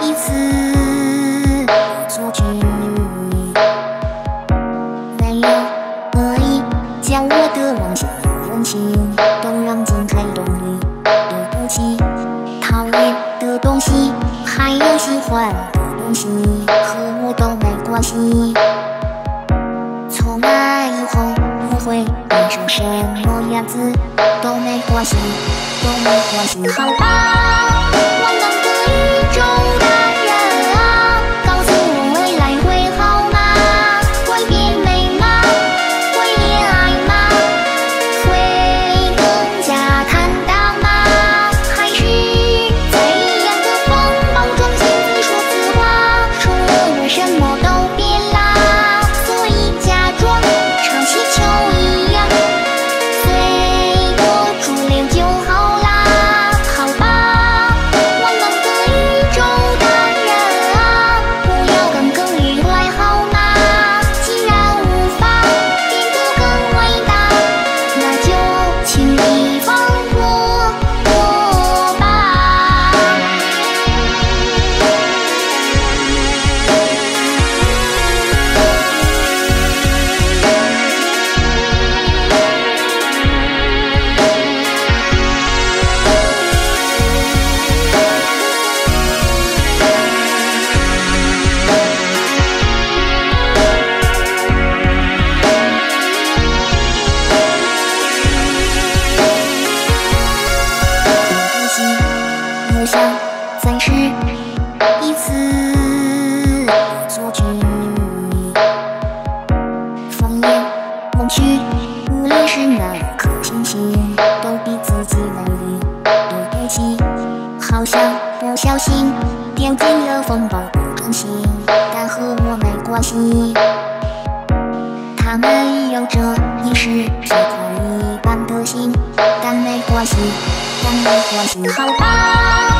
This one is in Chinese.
一次的错，没有恶意，将我的妄想、温情都扔进黑洞里。对不起，讨厌的东西，还有喜欢的东西，和我都没关系。从那以后，我会变成什么样子都没关系，都没关系。关系。他们有着一时飞快一般的心，但没关系，但没关系。好吧，